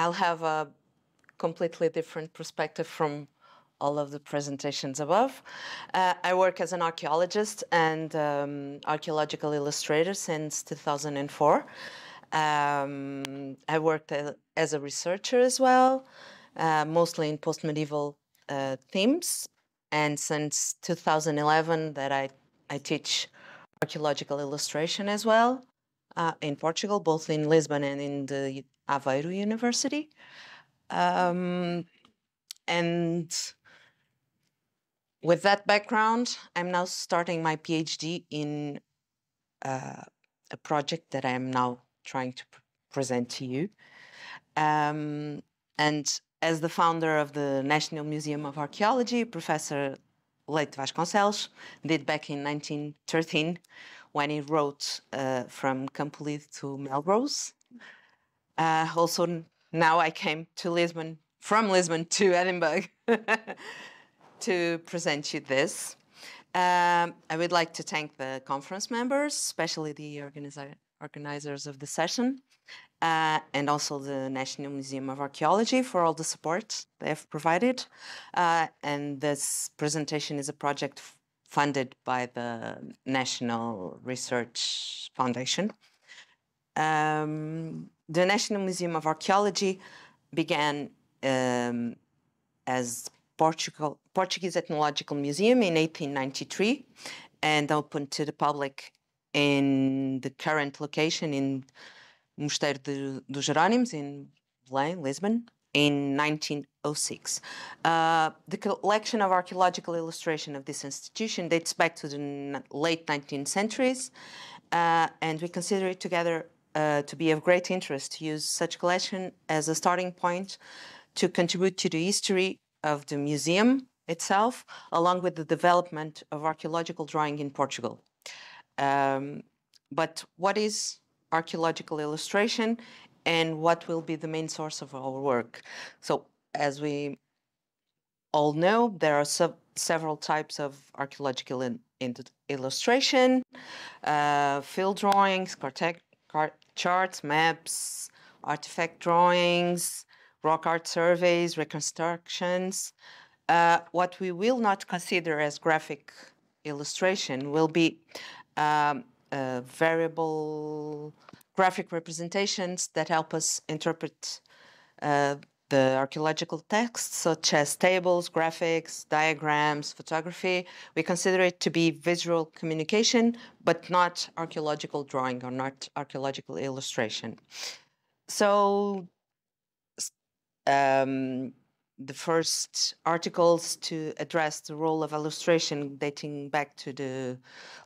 I'll have a completely different perspective from all of the presentations above. Uh, I work as an archaeologist and um, archaeological illustrator since 2004. Um, I worked as a researcher as well, uh, mostly in post-medieval uh, themes. And since 2011 that I, I teach archaeological illustration as well uh, in Portugal, both in Lisbon and in the Aveiro University. Um, and with that background, I'm now starting my PhD in uh, a project that I am now trying to pr present to you. Um, and as the founder of the National Museum of Archaeology, Professor Leite Vasconcelos did back in 1913 when he wrote uh, From Campolide to Melrose. Uh, also, now I came to Lisbon, from Lisbon to Edinburgh to present you this. Um, I would like to thank the conference members, especially the organizer, organizers of the session, uh, and also the National Museum of Archaeology for all the support they have provided. Uh, and this presentation is a project funded by the National Research Foundation. Um, the National Museum of Archaeology began um, as Portugal, Portuguese Ethnological Museum in 1893 and opened to the public in the current location in Mosteiro dos Jerónimos in Belém, Lisbon, in 1906. Uh, the collection of archaeological illustration of this institution dates back to the late 19th centuries, uh, and we consider it together uh, to be of great interest to use such collection as a starting point to contribute to the history of the museum itself, along with the development of archaeological drawing in Portugal. Um, but what is archaeological illustration and what will be the main source of our work? So, as we all know, there are several types of archaeological illustration, uh, field drawings, charts, maps, artifact drawings, rock art surveys, reconstructions. Uh, what we will not consider as graphic illustration will be um, uh, variable graphic representations that help us interpret uh, the archaeological texts, such as tables, graphics, diagrams, photography. We consider it to be visual communication, but not archaeological drawing or not archaeological illustration. So um, the first articles to address the role of illustration dating back to the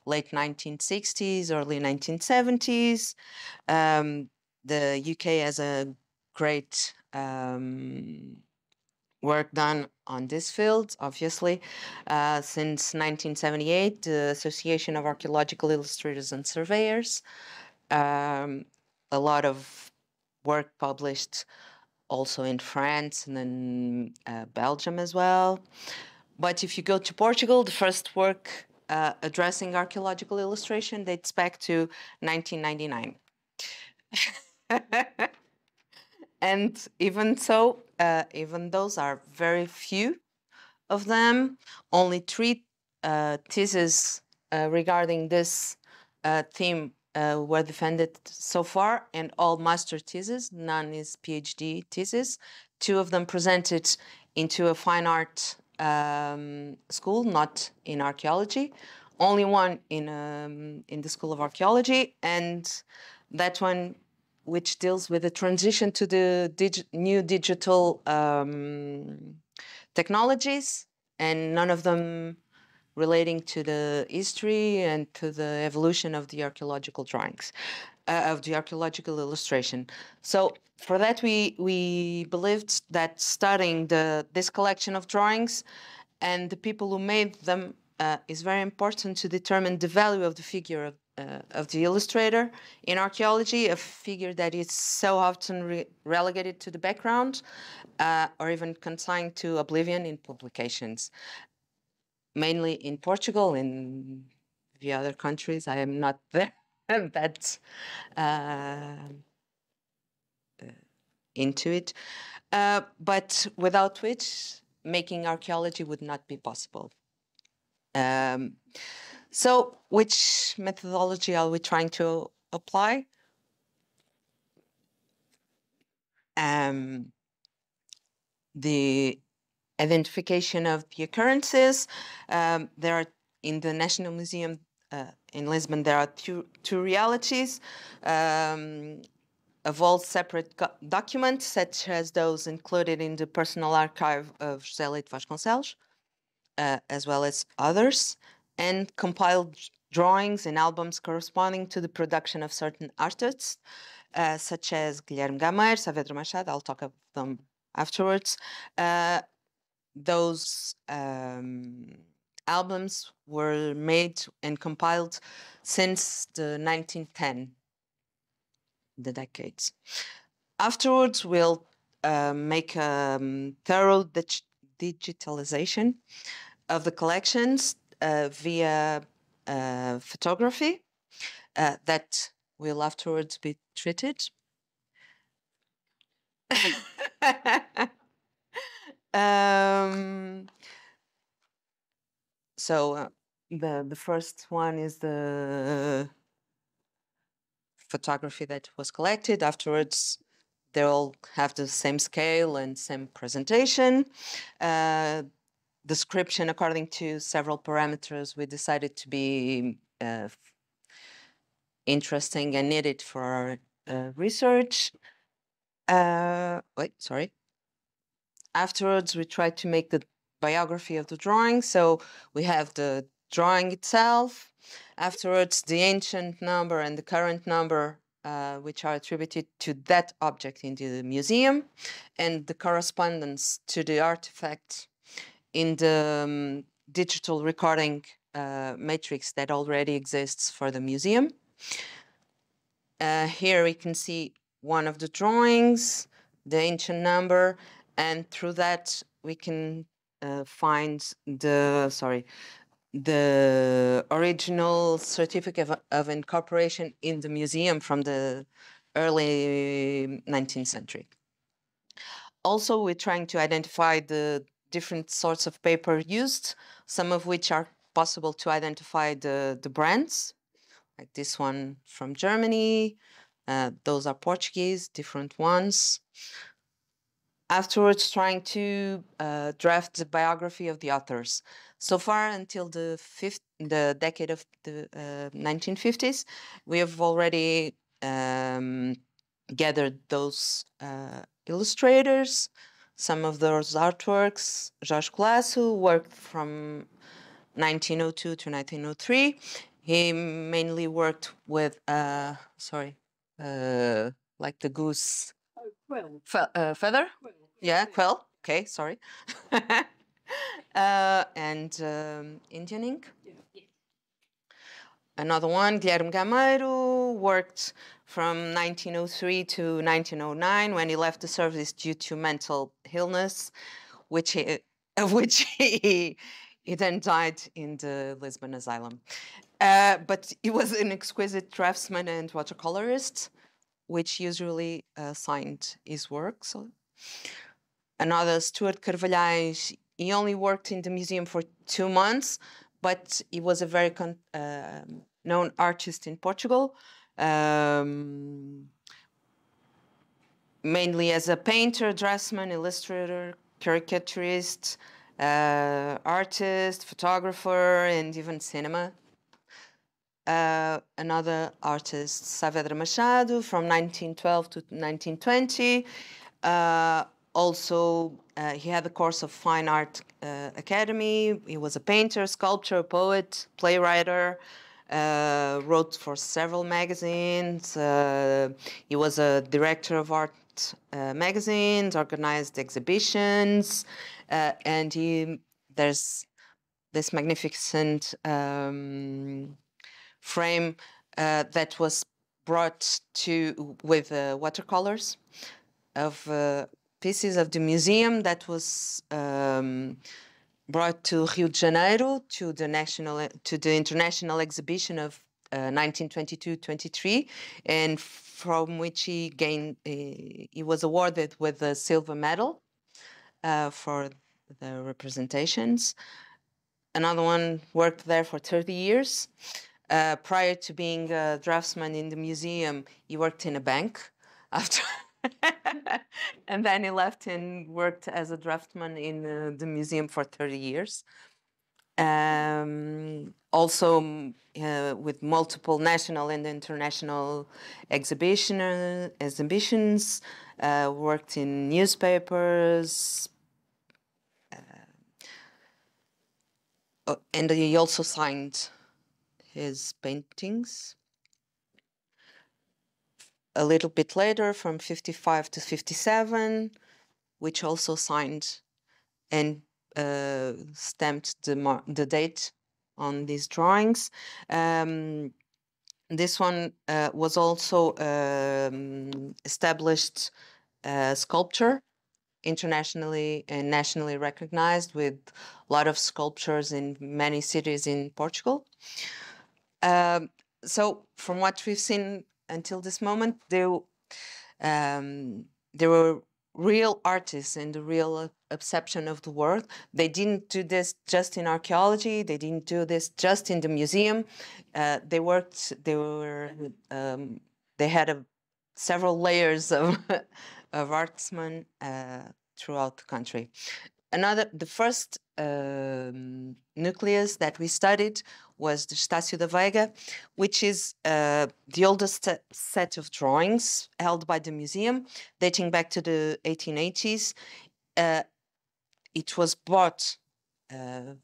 late 1960s, early 1970s. Um, the UK has a great um, work done on this field, obviously. Uh, since 1978, the Association of Archaeological Illustrators and Surveyors, um, a lot of work published also in France and then uh, Belgium as well. But if you go to Portugal, the first work uh, addressing archaeological illustration dates back to 1999. and even so, uh, even those are very few of them, only three uh, theses uh, regarding this uh, theme uh, were defended so far, and all master theses, none is PhD thesis. Two of them presented into a fine art um, school, not in archaeology. Only one in um, in the School of Archaeology, and that one which deals with the transition to the new digital um, technologies, and none of them relating to the history and to the evolution of the archaeological drawings, uh, of the archaeological illustration. So for that, we we believed that studying the this collection of drawings and the people who made them uh, is very important to determine the value of the figure of, uh, of the illustrator in archaeology, a figure that is so often re relegated to the background uh, or even consigned to oblivion in publications mainly in Portugal. In the other countries, I am not there. but uh, into it, uh, but without which making archaeology would not be possible. Um, so, which methodology are we trying to apply? Um, the identification of the occurrences. Um, there are in the National Museum uh, in Lisbon. There are two, two realities. Um, of all separate documents, such as those included in the personal archive of José Leite Vasconcelos, uh, as well as others, and compiled drawings and albums corresponding to the production of certain artists, uh, such as Guilherme Gameiro, Saavedra Machado, I'll talk about them afterwards. Uh, those um, albums were made and compiled since the 1910, the decades. Afterwards, we'll uh, make a um, thorough dig digitalization of the collections via uh, photography uh, that will afterwards be treated. um, so uh, the the first one is the photography that was collected. Afterwards, they all have the same scale and same presentation. Uh, description according to several parameters we decided to be uh, interesting and needed for our uh, research. Uh, wait, sorry. Afterwards, we tried to make the biography of the drawing. So we have the drawing itself. Afterwards, the ancient number and the current number, uh, which are attributed to that object in the museum, and the correspondence to the artifact in the um, digital recording uh, matrix that already exists for the museum. Uh, here we can see one of the drawings, the ancient number, and through that we can uh, find the sorry the original certificate of, of, incorporation in the museum from the early 19th century. Also, we're trying to identify the different sorts of paper used, some of which are possible to identify the, the brands, like this one from Germany. Uh, those are Portuguese, different ones afterwards trying to uh, draft the biography of the authors. So far, until the fifth, the decade of the uh, 1950s, we have already um, gathered those uh, illustrators, some of those artworks. Jorge who worked from 1902 to 1903. He mainly worked with, uh, sorry, uh, like the goose Quill. Fe- uh, feather? Quill. Yeah, quill. Okay, sorry. uh, and um, Indian ink. Yeah. Another one, Guilherme Gameiro, worked from 1903 to 1909 when he left the service due to mental illness, which he, of which he, he then died in the Lisbon asylum. Uh, but he was an exquisite draftsman and watercolorist which usually uh, signed his work. So another Stuart Carvalhais, he only worked in the museum for two months, but he was a very uh, known artist in Portugal, um, mainly as a painter, dressman, illustrator, caricaturist, uh, artist, photographer, and even cinema uh, another artist, Saavedra Machado, from 1912 to 1920. Uh, also, uh, he had a course of Fine Art uh, Academy. He was a painter, sculptor, poet, playwright, uh, wrote for several magazines. Uh, he was a director of art magazines, organized exhibitions, and he there's this magnificent um, frame uh, that was brought to with uh, watercolors of uh, pieces of the museum that was um, brought to Rio de Janeiro to the national to the international exhibition of uh, 1922-23, and from which he gained, uh, he was awarded with a silver medal uh, for the representations. Another one worked there for 30 years. Uh, prior to being a draftsman in the museum, he worked in a bank after. and then he left and worked as a draftsman in uh, the museum for 30 years. Um, also uh, with multiple national and international exhibition, uh, exhibitions, uh, worked in newspapers, uh, oh, and he also signed his paintings. A little bit later, from 55 to 57, which also signed and uh, stamped the, the date on these drawings. Um, this one uh, was also um, established uh, sculpture, internationally and nationally recognized, with a lot of sculptures in many cities in Portugal. Um, so from what we've seen until this moment, there, um, there were real artists in the real perception of the world. They didn't do this just in archaeology. They didn't do this just in the museum. Uh, they worked. They were. Um, they had a, several layers of of artsmen uh, throughout the country. Another, the first um, nucleus that we studied was the Estácio da Veiga, which is uh, the oldest set of drawings held by the museum, dating back to the 1880s. Uh, it was bought uh,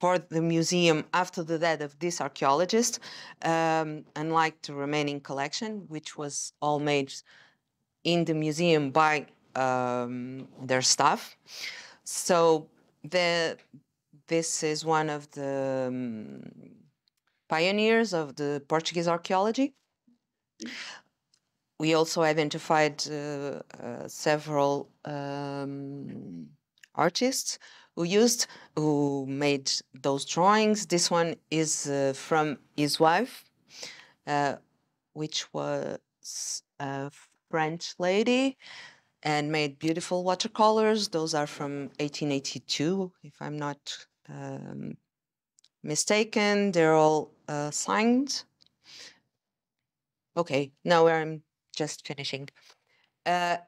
for the museum after the death of this archaeologist, um, unlike the remaining collection, which was all made in the museum by um, their staff. So the this is one of the um, pioneers of the Portuguese archaeology. We also identified uh, uh, several um, artists who used, who made those drawings. This one is uh, from his wife, uh, which was a French lady and made beautiful watercolors. Those are from 1882, if I'm not um, mistaken. They're all uh, signed. Okay, now I'm just finishing. Uh,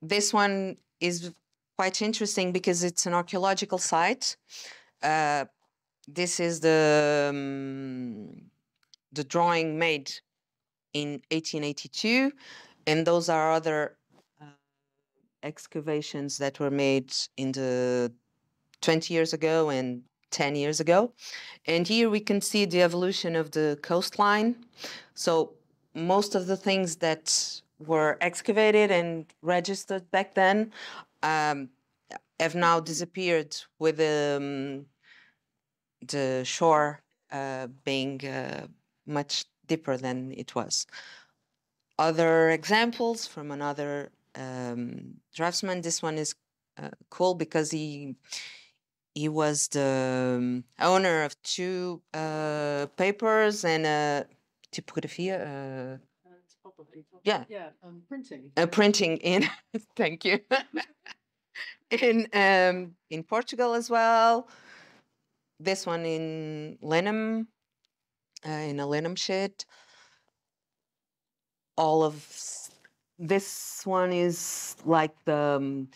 this one is quite interesting because it's an archaeological site. Uh, this is the um, the drawing made in 1882, and those are other uh, excavations that were made in the 20 years ago and 10 years ago. And here we can see the evolution of the coastline. So most of the things that were excavated and registered back then um, have now disappeared with um, the shore uh, being uh, much deeper than it was. Other examples from another um, draftsman. This one is uh, cool because he he was the um, owner of two uh, papers and a typografia. Uh, yeah, yeah, um, printing. A printing in. thank you. in um, in Portugal as well. This one in Lenham, uh, in a Lenham shed. All of this one is like the um,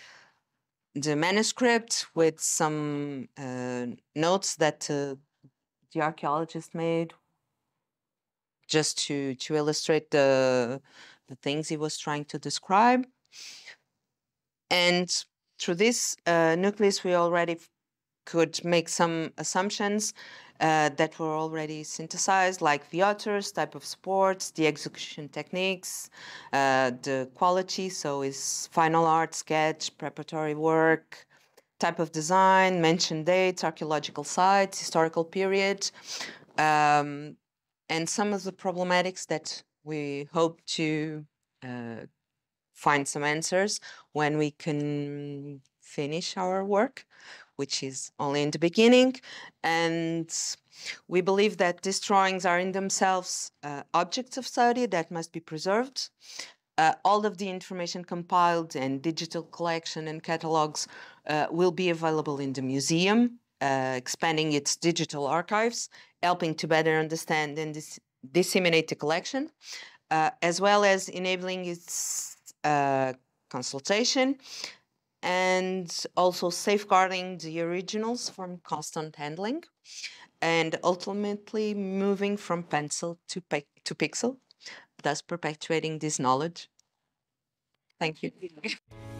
the manuscript with some uh, notes that uh, the archaeologist made just to to illustrate the the things he was trying to describe. And through this uh, nucleus we already could make some assumptions uh, that were already synthesized, like the authors, type of sports, the execution techniques, uh, the quality, so is final art, sketch, preparatory work, type of design, mentioned dates, archaeological sites, historical period, um, and some of the problematics that we hope to uh, find some answers when we can finish our work which is only in the beginning. And we believe that these drawings are in themselves uh, objects of study that must be preserved. Uh, all of the information compiled and digital collection and catalogs uh, will be available in the museum, uh, expanding its digital archives, helping to better understand and dis disseminate the collection, uh, as well as enabling its uh, consultation and also safeguarding the originals from constant handling and ultimately moving from pencil to, to pixel, thus perpetuating this knowledge. Thank you.